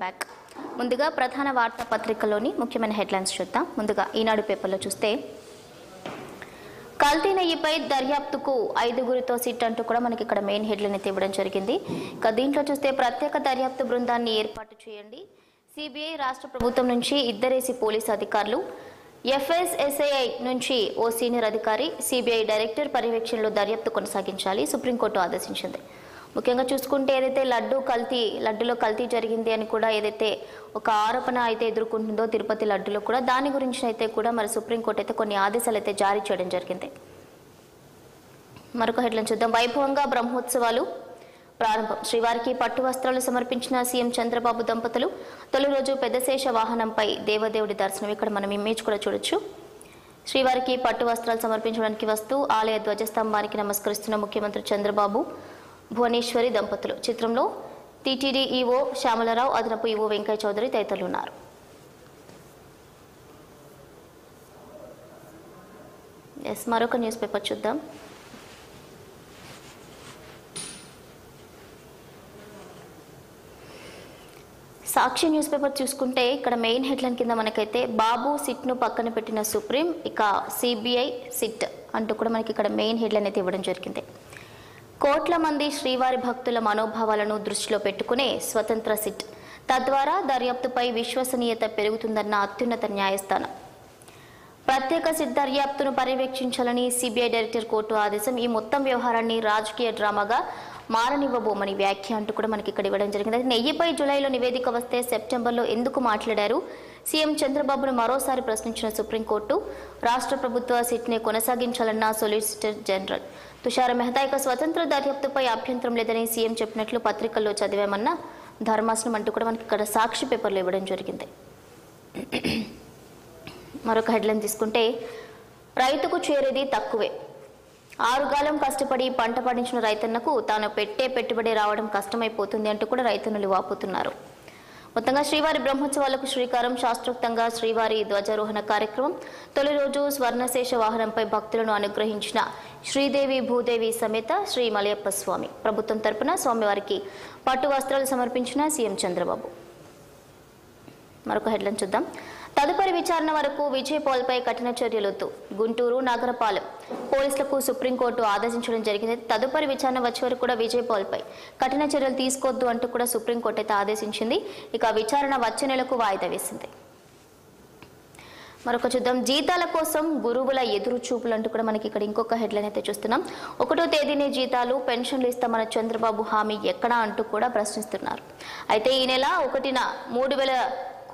Back ముందుగా ప్రధాన వార్తాపత్రికలోని ముఖ్యమైన హెడ్లైన్స్ చూద్దాం. ముందుగా ఈనాడు పేపర్లో చూస్తే కల్తీ నెయ్యిపై దర్యాప్తుకు ఐదుగురితో సిట్ అంటూ కూడా మనకి ఇక్కడ మెయిన్ హెడ్లైన్ అయితే ఇవ్వడం జరిగింది. ఇక దీంట్లో చూస్తే ప్రత్యేక దర్యాప్తు బృందాన్ని ఏర్పాటు చేయండి. సిబిఐ రాష్ట్ర ప్రభుత్వం నుంచి ఇద్దరేసి పోలీసు అధికారులు ఎఫ్ఎస్ఎస్ఐ నుంచి ఓ సీనియర్ అధికారి సిబిఐ డైరెక్టర్ పర్యవేక్షణలో దర్యాప్తు కొనసాగించాలి. సుప్రీంకోర్టు ఆదేశించింది. ముఖ్యంగా చూసుకుంటే ఏదైతే లడ్డు కల్తీ లడ్డులో కల్తీ జరిగింది అని కూడా ఏదైతే ఒక ఆరోపణ అయితే ఎదుర్కొంటుందో తిరుపతి లడ్డులో కూడా దాని గురించి అయితే కూడా మరి సుప్రీంకోర్టు అయితే కొన్ని ఆదేశాలు అయితే జారీ చేయడం జరిగింది. మరొక హెడ్లైన్ చూద్దాం. వైభవంగా బ్రహ్మోత్సవాలు ప్రారంభం. శ్రీవారికి పట్టు వస్త్రాలు సమర్పించిన సీఎం చంద్రబాబు దంపతులు తొలి రోజు పెద్దశేష వాహనంపై దేవదేవుడి దర్శనం. ఇక్కడ మనం ఇమేజ్ కూడా చూడొచ్చు. శ్రీవారికి పట్టు వస్త్రాలు సమర్పించడానికి వస్తూ ఆలయ ధ్వజస్తంభానికి నమస్కరిస్తున్న ముఖ్యమంత్రి చంద్రబాబు భువనేశ్వరి దంపతులు. చిత్రంలో టీటీడీ ఈవో శ్యామలరావు అదనపు ఈవో వెంకయ్య చౌదరి తదితరులున్నారు. ఎస్ మరొక న్యూస్ పేపర్ చూద్దాం. సాక్షి న్యూస్ పేపర్ చూసుకుంటే ఇక్కడ మెయిన్ హెడ్లైన్ కింద మనకైతే బాబు సిట్ను పక్కన పెట్టిన సుప్రీం ఇక సిబిఐ సిట్ అంటూ కూడా మనకి ఇక్కడ మెయిన్ హెడ్లైన్ అయితే ఇవ్వడం జరిగింది. కోట్ల మంది శ్రీవారి భక్తుల మనోభావాలను దృష్టిలో పెట్టుకునే స్వతంత్ర సిట్. తద్వారా దర్యాప్తుపై విశ్వసనీయత పెరుగుతుందన్న అత్యున్నత న్యాయస్థానం. ప్రత్యేక సిట్ దర్యాప్తును పర్యవేక్షించాలని సిబిఐ డైరెక్టర్ కోర్టు ఆదేశం ఈ మొత్తం వ్యవహారాన్ని రాజకీయ డ్రామాగా మారనివ్వబోమని వ్యాఖ్య అంటూ కూడా మనకి ఇక్కడ ఇవ్వడం జరిగింది. నెయ్యిపై జూలైలో నివేదిక వస్తే సెప్టెంబర్లో ఎందుకు మాట్లాడారు? సీఎం చంద్రబాబును మరోసారి ప్రశ్నించిన సుప్రీంకోర్టు రాష్ట్ర ప్రభుత్వ సిట్ని కొనసాగించాలన్న సొలిసిటర్ జనరల్ తుషార మెహతా యొక్క స్వతంత్ర దర్యాప్తుపై అభ్యంతరం లేదని సీఎం చెప్పినట్లు పత్రికల్లో చదివామన్న ధర్మాసనం అంటూ కూడా మనకి ఇక్కడ సాక్షి పేపర్లు ఇవ్వడం జరిగింది. మరొక హెడ్లైన్ తీసుకుంటే రైతుకు చేరేది తక్కువే. ఆరుగాలం కష్టపడి పంట పండించిన రైతన్నకు తాను పెట్టే పెట్టుబడి రావడం కష్టమైపోతుంది అంటూ కూడా రైతన్నులు వాపోతున్నారు. మొత్తంగా శ్రీవారి బ్రహ్మోత్సవాలకు శ్రీకారం. శాస్త్రోక్తంగా శ్రీవారి ధ్వజారోహణ కార్యక్రమం. తొలి రోజు స్వర్ణశేష వాహనంపై భక్తులను అనుగ్రహించిన శ్రీదేవి భూదేవి సమేత శ్రీ మలయప్ప స్వామి. ప్రభుత్వం తరపున స్వామివారికి పట్టు వస్త్రాలు సమర్పించిన సీఎం చంద్రబాబు. మరొక హెడ్లైన్ చూద్దాం. తదుపరి విచారణ వరకు విజయ్ పాల్పై కఠిన చర్యలొద్దు గుంటూరు నగరపాలెం పోలీసులకు సుప్రీంకోర్టు ఆదేశించడం జరిగింది. తదుపరి విచారణ వచ్చే వరకు కూడా విజయ్ పాల్పై కఠిన చర్యలు తీసుకోవద్దు అంటూ కూడా సుప్రీంకోర్టు అయితే ఆదేశించింది. ఇక విచారణ వచ్చే నెలకు వాయిదా వేసింది. మరొక చూద్దాం. జీతాల కోసం గురువుల ఎదురు చూపులు అంటూ కూడా మనకి ఇక్కడ ఇంకొక హెడ్లైన్ అయితే చూస్తున్నాం. ఒకటో తేదీనే జీతాలు పెన్షన్లు ఇస్తామన్న చంద్రబాబు హామీ ఎక్కడా అంటూ కూడా ప్రశ్నిస్తున్నారు. అయితే ఈ నెల ఒకటిన మూడు వేల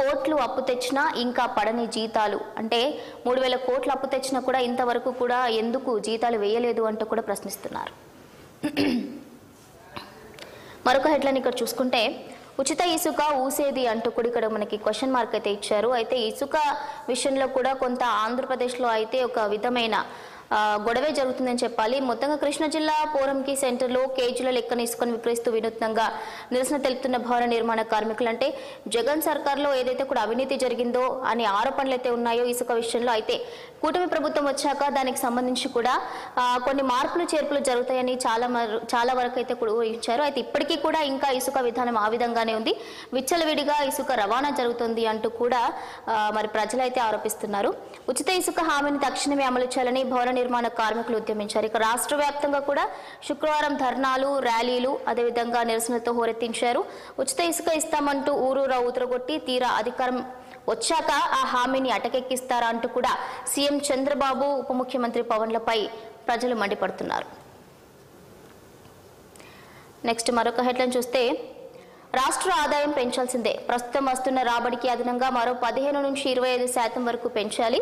కోట్లు అప్పు తెచ్చినా ఇంకా పడని జీతాలు. అంటే మూడు వేల కోట్లు అప్పు తెచ్చినా కూడా ఇంతవరకు కూడా ఎందుకు జీతాలు వేయలేదు అంటూ కూడా ప్రశ్నిస్తున్నారు. మరొక హెడ్లైన్ ఇక్కడ చూసుకుంటే ఉచిత ఇసుక ఊసేది అంటూ కూడా ఇక్కడ మనకి క్వశ్చన్ మార్క్ అయితే ఇచ్చారు. అయితే ఇసుక విషయంలో కూడా కొంత ఆంధ్రప్రదేశ్లో అయితే ఒక విధమైన గొడవే జరుగుతుందని చెప్పాలి. మొత్తంగా కృష్ణా జిల్లా పోరంకి సెంటర్లో కేజీల లెక్కన ఇసుకొని విక్రయిస్తూ వినూత్నంగా నిరసన తెలుపుతున్న భవన నిర్మాణ కార్మికులు అంటే జగన్ సర్కార్లో ఏదైతే కూడా అవినీతి జరిగిందో అనే ఆరోపణలు అయితే ఉన్నాయో ఇసుక విషయంలో అయితే కూటమి ప్రభుత్వం వచ్చాక దానికి సంబంధించి కూడా కొన్ని మార్పులు చేర్పులు జరుగుతాయని చాలా చాలా వరకు అయితే కూడా ఊహించారు. అయితే ఇప్పటికీ కూడా ఇంకా ఇసుక విధానం ఆ విధంగానే ఉంది. విచ్చలవిడిగా ఇసుక రవాణా జరుగుతుంది అంటూ కూడా మరి మరి ప్రజలైతే ఆరోపిస్తున్నారు. ఉచిత ఇసుక హామీని తక్షణమే అమలు చేయాలని భవన నిర్మాణ కార్మికులు ఉద్యమించారు. ఇక రాష్ట్ర వ్యాప్తంగా కూడా శుక్రవారం ధర్నాలు ర్యాలీలు అదేవిధంగా నిరసనలతో హోరెత్తించారు. ఉచిత ఇసుక ఇస్తామంటూ ఊరూరా ఊతరగొట్టి తీరా అధికారం వచ్చాక ఆ హామీని అటకెక్కిస్తారా అంటూ కూడా సీఎం చంద్రబాబు ఉప ముఖ్యమంత్రి పవన్లపై ప్రజలు మండిపడుతున్నారు. నెక్స్ట్ మరొక హెడ్లైన్ చూస్తే రాష్ట్ర ఆదాయం పెంచాల్సిందే. ప్రస్తుతం వస్తున్న రాబడికి అదనంగా మరో పదిహేను నుంచి ఇరవై ఐదు శాతం వరకు పెంచాలి.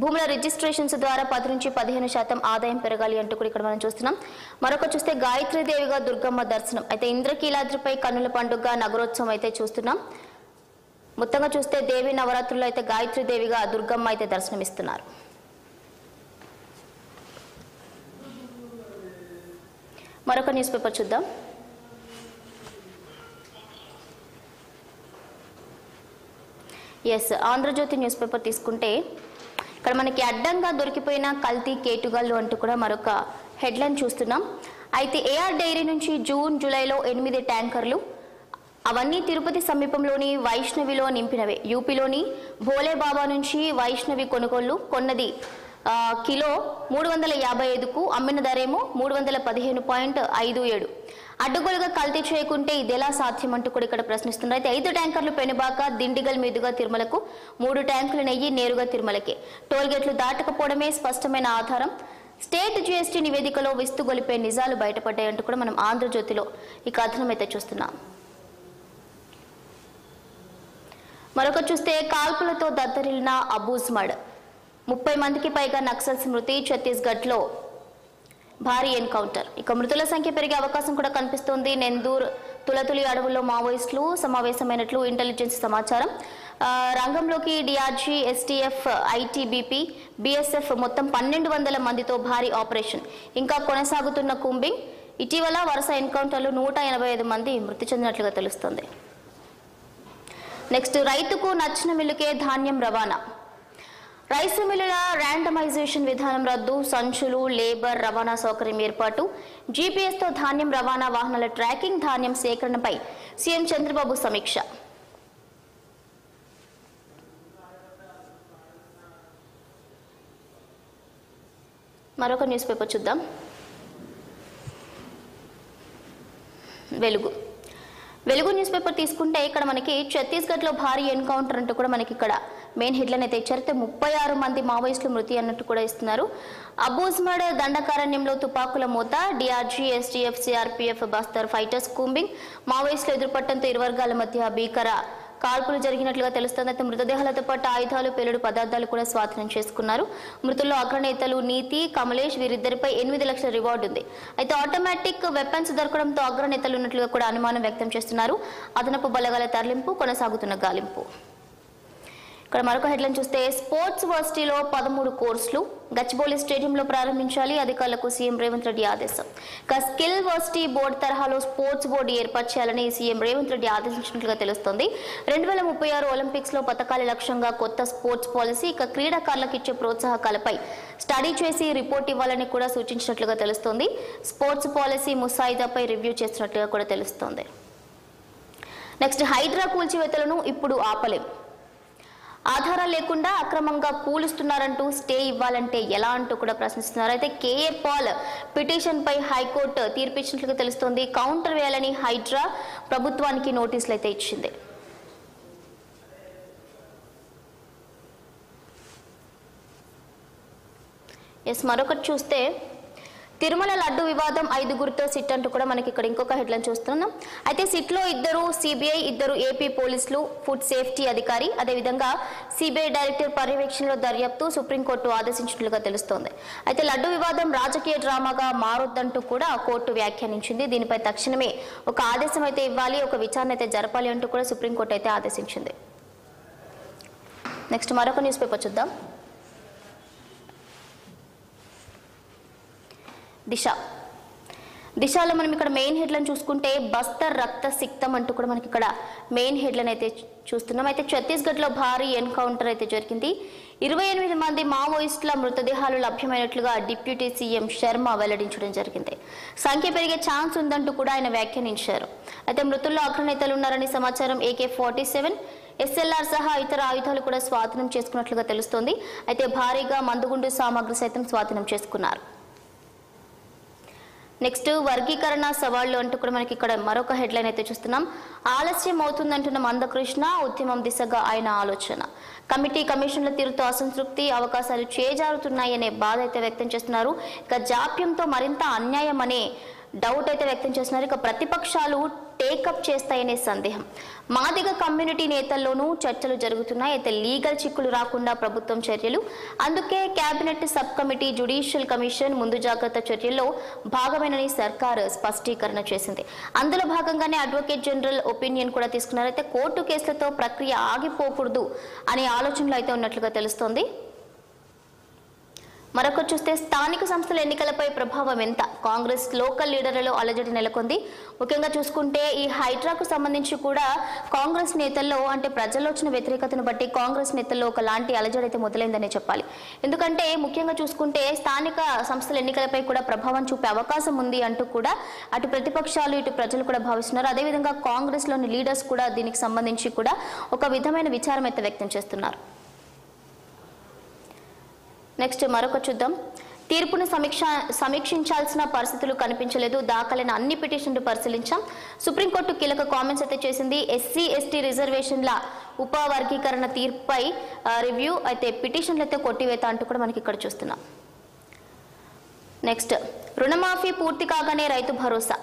భూముల రిజిస్ట్రేషన్స్ ద్వారా పది నుంచి పదిహేను శాతం ఆదాయం పెరగాలి అంటూ కూడా ఇక్కడ మనం చూస్తున్నాం. మరొక చూస్తే గాయత్రీదేవిగా దుర్గమ్మ దర్శనం. అయితే ఇంద్రకీలాద్రిపై కన్నుల పండుగ నగరోత్సవం అయితే చూస్తున్నాం. మొత్తంగా చూస్తే దేవి నవరాత్రుల్లో అయితే గాయత్రీదేవిగా దుర్గమ్మ అయితే దర్శనమిస్తున్నారు. మరొక న్యూస్ పేపర్ చూద్దాం. ఎస్ ఆంధ్రజ్యోతి న్యూస్ పేపర్ తీసుకుంటే ఇక్కడ మనకి అడ్డంగా దొరికిపోయిన కల్తీ కేటుగాళ్ళు అంటూ కూడా మరొక హెడ్లైన్ చూస్తున్నాం. అయితే ఏఆర్ డైరీ నుంచి జూన్ జూలైలో ఎనిమిది ట్యాంకర్లు అవన్నీ తిరుపతి సమీపంలోని వైష్ణవిలో నింపినవే. యూపీలోని భోలేబాబా నుంచి వైష్ణవి కొనుగోళ్ళు కొన్నది కిలో మూడు వందల యాభై ఐదుకు అమ్మిన ధరేమో మూడు వందల పదిహేను పాయింట్ ఐదు ఏడు. అడ్డగోలుగా కల్తీ చేయకుంటే ఇదెలా సాధ్యం అంటూ కూడా ఇక్కడ ప్రశ్నిస్తున్నారు. అయితే ఐదు ట్యాంకర్లు పెనుబాక దిండిగల్ మీదుగా తిరుమలకు మూడు ట్యాంకులు నెయ్యి నేరుగా తిరుమలకే. టోల్గేట్లు దాటకపోవడమే స్పష్టమైన ఆధారం. స్టేట్ జీఎస్టీ నివేదికలో విస్తుగొలిపే నిజాలు బయటపడ్డాయంటూ కూడా మనం ఆంధ్రజ్యోతిలో ఈ కథనం అయితే చూస్తున్నాం. మరొక చూస్తే కాల్పులతో దద్దరిల్లిన అబూజ్మడ్. ముప్పై మందికి పైగా నక్సల్స్ మృతి ఛత్తీస్గఢ్లో భారీ ఎన్కౌంటర్. ఇక మృతుల సంఖ్య పెరిగే అవకాశం కూడా కనిపిస్తోంది. నెందూర్ తులతులి అడవుల్లో మావోయిస్టులు సమావేశమైనట్లు ఇంటెలిజెన్స్ సమాచారం. రంగంలోకి డిఆర్జీ ఎస్టీఎఫ్ ఐటీబీపీ బీఎస్ఎఫ్ మొత్తం పన్నెండు వందల మందితో భారీ ఆపరేషన్. ఇంకా కొనసాగుతున్న కుంబింగ్ ఇటీవల వరుస ఎన్కౌంటర్లు నూట ఎనభై ఐదు మంది మృతి చెందినట్లుగా తెలుస్తోంది. నెక్స్ట్ రైతుకు నచ్చిన మిల్లుకే ధాన్యం రవాణా. రైసు మిల్లుల ర్యాండమైజేషన్ విధానం రద్దు సంచులు లేబర్ రవాణా సౌకర్యం ఏర్పాటు జీపీఎస్తో ధాన్యం రవాణా వాహనాల ట్రాకింగ్ ధాన్యం సేకరణపై సీఎం చంద్రబాబు సమీక్ష. మరొక న్యూస్ పేపర్ చూద్దాం. వెలుగు. వెలుగు న్యూస్ పేపర్ తీసుకుంటే ఇక్కడ మనకి ఛత్తీస్గఢ్లో భారీ ఎన్కౌంటర్ అంటూ కూడా మనకి ఇక్కడ మెయిన్ హెడ్లైన్ అయితే ఇచ్చారైతే ముప్పై ఆరు మంది మావోయిస్టులు మృతి అన్నట్టు కూడా ఇస్తున్నారు. అబూజ్మడ్ దండకారణ్యంలో తుపాకుల మూత DRG STF CRPF Bastar fighters combing మావోయిస్టులు ఎదురుపట్టడంతో ఇరు వర్గాల మధ్య భీకర కాల్పులు జరిగినట్లుగా తెలుస్తోంది. అయితే మృతదేహాలతో పాటు ఆయుధాలు పేలుడు పదార్థాలు కూడా స్వాధీనం చేసుకున్నారు. మృతుల్లో అగ్రనేతలు నీతి కమలేష్ వీరిద్దరిపై ఎనిమిది లక్షల రివార్డు ఉంది. అయితే ఆటోమేటిక్ వెపన్స్ దొరకడంతో అగ్రనేతలు ఉన్నట్లుగా కూడా అనుమానం వ్యక్తం చేస్తున్నారు. అదనపు బలగాల తరలింపు కొనసాగుతున్న గాలింపు. ఇక్కడ మరొక హెడ్లైన్ చూస్తే స్పోర్ట్స్ వర్సిటీలో పదమూడు కోర్సులు గచ్చిబౌలి స్టేడియంలో ప్రారంభించాలి అధికారులకు సీఎం రేవంత్ రెడ్డి ఆదేశం. ఇక స్కిల్ వర్సిటీ బోర్డు తరహాలో స్పోర్ట్స్ బోర్డు ఏర్పాటు చేయాలని సీఎం రేవంత్ రెడ్డి ఆదేశించినట్లుగా తెలుస్తోంది. రెండు వేల ముప్పై ఆరు ఒలింపిక్స్లో పథకాల లక్ష్యంగా కొత్త స్పోర్ట్స్ పాలసీ ఇక క్రీడాకారులకు ఇచ్చే ప్రోత్సాహకాలపై స్టడీ చేసి రిపోర్ట్ ఇవ్వాలని కూడా సూచించినట్లుగా తెలుస్తోంది. స్పోర్ట్స్ పాలసీ ముసాయిదాపై రివ్యూ చేస్తున్నట్లుగా కూడా తెలుస్తోంది. నెక్స్ట్ హైడ్రా కూల్చివేతలను ఇప్పుడు ఆపలేం. ఆధారాలు లేకుండా అక్రమంగా కూలుస్తున్నారంటూ స్టే ఇవ్వాలంటే ఎలా అంటూ కూడా ప్రశ్నిస్తున్నారు. అయితే కేఏ పాల్ పిటిషన్ పై హైకోర్టు తీర్పిచ్చినట్లుగా తెలుస్తోంది. కౌంటర్ వేయాలని హైడ్రా ప్రభుత్వానికి నోటీసులు అయితే ఇచ్చింది. ఎస్ మరొకటి చూస్తే తిరుమల లడ్డు వివాదం ఐదుగురితో సిట్ అంటూ కూడా మనకి ఇక్కడ ఇంకొక హెడ్లైన్ చూస్తున్నాం. అయితే సిట్లో ఇద్దరు సిబిఐ ఇద్దరు ఏపీ పోలీసులు ఫుడ్ సేఫ్టీ అధికారి అదేవిధంగా సిబిఐ డైరెక్టర్ పర్యవేక్షణలో దర్యాప్తు సుప్రీంకోర్టు ఆదేశించినట్లుగా తెలుస్తోంది. అయితే లడ్డు వివాదం రాజకీయ డ్రామాగా మారొద్దంటూ కూడా కోర్టు వ్యాఖ్యానించింది. దీనిపై తక్షణమే ఒక ఆదేశం అయితే ఇవ్వాలి ఒక విచారణ అయితే జరపాలి అంటూ కూడా సుప్రీంకోర్టు అయితే ఆదేశించింది. నెక్స్ట్ మరొక న్యూస్ పేపర్ చూద్దాం. దిశ. దిశలో మనం ఇక్కడ మెయిన్ హెడ్లైన్ చూసుకుంటే బస్తర్ రక్త సిక్తం అంటూ కూడా మనకి ఇక్కడ మెయిన్ హెడ్లైన్ అయితే చూస్తున్నాం. అయితే ఛత్తీస్గఢ్లో భారీ ఎన్కౌంటర్ అయితే జరిగింది. ఇరవై ఎనిమిది మంది మావోయిస్టుల మృతదేహాలు లభ్యమైనట్లుగా డిప్యూటీ సీఎం శర్మ వెల్లడించడం జరిగింది. సంఖ్య పెరిగే ఛాన్స్ ఉందంటూ కూడా ఆయన వ్యాఖ్యానించారు. అయితే మృతుల్లో అగ్రనేతలు ఉన్నారని సమాచారం ఏకే ఫార్టీ సెవెన్ ఎస్ఎల్ఆర్ సహా ఇతర ఆయుధాలు కూడా స్వాధీనం చేసుకున్నట్లుగా తెలుస్తోంది. అయితే భారీగా మందుగుండు సామాగ్రి సైతం స్వాధీనం చేసుకున్నారు. నెక్స్ట్ వర్గీకరణ సవాళ్ళు అంటూ కూడా మనకి ఇక్కడ మరొక హెడ్లైన్ అయితే చూస్తున్నాం. ఆలస్యం అవుతుందంటున్న మందకృష్ణ ఉద్యమం దిశగా ఆయన ఆలోచన. కమిటీ కమిషన్ల తీరుతో అసంతృప్తి అవకాశాలు చేజారుతున్నాయనే బాధ అయితే వ్యక్తం చేస్తున్నారు. ఇక జాప్యంతో మరింత అన్యాయం అనే డౌట్ అయితే వ్యక్తం చేస్తున్నారు. ఇక ప్రతిపక్షాలు టేకప్ చేస్తాయనే సందేహం. మాదిగ కమ్యూనిటీ నేతల్లోనూ చర్చలు జరుగుతున్నాయి. అయితే లీగల్ చిక్కులు రాకుండా ప్రభుత్వం చర్యలు. అందుకే cabinet sub committee judicial commission ముందు జాగ్రత్త చర్యల్లో భాగమేనని సర్కార్ స్పష్టీకరణ చేసింది. అందులో భాగంగానే అడ్వకేట్ జనరల్ ఒపీనియన్ కూడా తీసుకున్నారు. అయితే కోర్టు కేసులతో ప్రక్రియ ఆగిపోకూడదు అనే ఆలోచనలో అయితే ఉన్నట్లుగా తెలుస్తోంది. మరొక చూస్తే స్థానిక సంస్థల ఎన్నికలపై ప్రభావం ఎంత? కాంగ్రెస్ లోకల్ లీడర్లలో అలజడి నెలకొంది. ముఖ్యంగా చూసుకుంటే ఈ హైడ్రాకు సంబంధించి కూడా కాంగ్రెస్ నేతల్లో అంటే ప్రజల్లో వచ్చిన వ్యతిరేకతను బట్టి కాంగ్రెస్ నేతల్లో ఒకలాంటి అలజడి అయితే మొదలైందనే చెప్పాలి. ఎందుకంటే ముఖ్యంగా చూసుకుంటే స్థానిక సంస్థల ఎన్నికలపై కూడా ప్రభావం చూపే అవకాశం ఉంది అంటూ కూడా అటు ప్రతిపక్షాలు ఇటు ప్రజలు కూడా భావిస్తున్నారు. అదేవిధంగా కాంగ్రెస్లోని లీడర్స్ కూడా దీనికి సంబంధించి కూడా ఒక విధమైన విచారం అయితే వ్యక్తం చేస్తున్నారు. నెక్స్ట్ మరొక చూద్దాం. తీర్పును సమీక్ష సమీక్షించాల్సిన పరిస్థితులు కనిపించలేదు. దాఖలైన అన్ని పిటిషన్లు పరిశీలించాం. సుప్రీంకోర్టు కీలక కామెంట్స్ అయితే చేసింది. ఎస్సీ ఎస్టీ రిజర్వేషన్ల ఉపవర్గీకరణ తీర్పుపై రివ్యూ అయితే పిటిషన్లు అయితే కొట్టివేత అంటూ కూడా మనకి ఇక్కడ చూస్తున్నాం. నెక్స్ట్ రుణమాఫీ పూర్తి కాగానే రైతు భరోసా.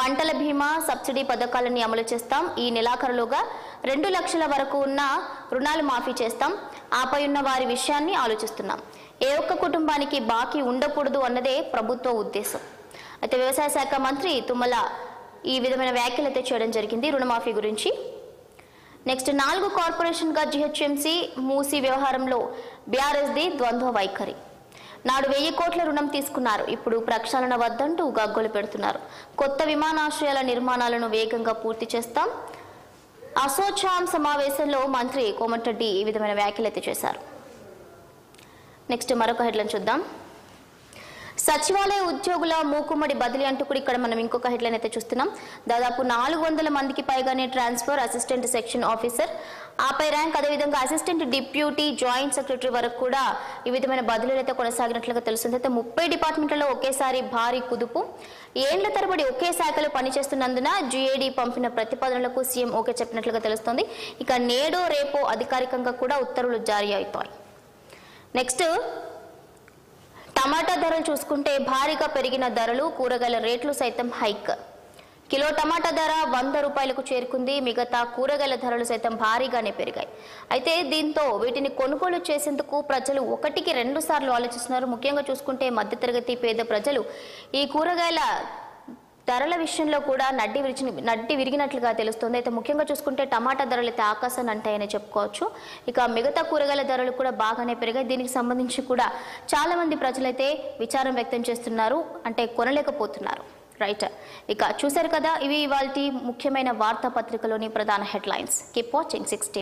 పంటల బీమా సబ్సిడీ పథకాలని అమలు చేస్తాం. ఈ నెలాఖరులోగా రెండు లక్షల వరకు ఉన్న రుణాలు మాఫీ చేస్తాం. ఆపై ఉన్న వారి విషయాన్ని ఆలోచిస్తున్నాం. ఏ ఒక్క కుటుంబానికి బాకీ ఉండకూడదు అన్నదే ప్రభుత్వ ఉద్దేశం. అయితే వ్యవసాయ శాఖ మంత్రి తుమ్మల ఈ విధమైన వ్యాఖ్యలు అయితే చేయడం జరిగింది. రుణమాఫీ గురించి నెక్స్ట్ నాలుగు కార్పొరేషన్గా జిహెచ్ఎంసీ మూసి వ్యవహారంలో బీఆర్ఎస్ది ద్వంద్వ వైఖరి. నాడు వెయ్యి కోట్ల రుణం తీసుకున్నారు. ఇప్పుడు ప్రక్షాళన వద్దంటూ గగ్గోలు పెడుతున్నారు. కొత్త విమానాశ్రయాల నిర్మాణాలను వేగంగా పూర్తి చేస్తాం. అసోచాం సమావేశంలో మంత్రి కోమటిరెడ్డి ఈ విధమైన వ్యాఖ్యలు అయితే చేశారు. నెక్స్ట్ మరొక హెడ్లైన్ చూద్దాం. సచివాలయ ఉద్యోగుల మూకుమ్మడి బదిలీ అంటూ కూడా ఇక్కడ మనం ఇంకొక హెడ్లైన్ అయితే చూస్తున్నాం. దాదాపు నాలుగు వందల మందికి పైగానే ట్రాన్స్ఫర్ అసిస్టెంట్ సెక్షన్ ఆఫీసర్ ఆపై ర్యాంక్ అదేవిధంగా అసిస్టెంట్ డిప్యూటీ జాయింట్ సెక్రటరీ వరకు కూడా ఈ విధమైన బదిలీలు అయితే కొనసాగినట్లుగా తెలుస్తుంది. అయితే ముప్పై డిపార్ట్మెంట్లలో ఒకేసారి భారీ కుదుపు. ఏండ్ల తరబడి ఒకే శాఖలో పనిచేస్తున్నందున జీఏడీ పంపిన ప్రతిపాదనలకు సీఎం ఓకే చెప్పినట్లుగా తెలుస్తోంది. ఇక నేడో రేపో అధికారికంగా కూడా ఉత్తర్వులు జారీ అవుతాయి నెక్స్ట్ టమాటా ధరలు చూసుకుంటే భారీగా పెరిగిన ధరలు కూరగాయల రేట్లు సైతం హైక్. కిలో టమాటా ధర వంద రూపాయలకు చేరుకుంది మిగతా కూరగాయల ధరలు సైతం భారీగానే పెరిగాయి. అయితే దీంతో వీటిని కొనుగోలు చేసేందుకు ప్రజలు ఒకటికి రెండు సార్లు ఆలోచిస్తున్నారు. ముఖ్యంగా చూసుకుంటే మధ్యతరగతి పేద ప్రజలు ఈ కూరగాయల ధరల విషయంలో కూడా నడ్డి విరిచి నడ్డి విరిగినట్లుగా తెలుస్తుంది. అయితే ముఖ్యంగా చూసుకుంటే టమాటా ధరలు అయితే ఆకాశాన్ని అంటాయని చెప్పుకోవచ్చు. ఇక మిగతా కూరగాయల ధరలు కూడా బాగానే పెరిగాయి. దీనికి సంబంధించి కూడా చాలామంది ప్రజలైతే విచారం వ్యక్తం చేస్తున్నారు. అంటే కొనలేకపోతున్నారు. రైట్. ఇక చూశారు కదా ఇవి ఇవాళ ముఖ్యమైన వార్తాపత్రికలోని ప్రధాన హెడ్లైన్స్. Keep watching sixty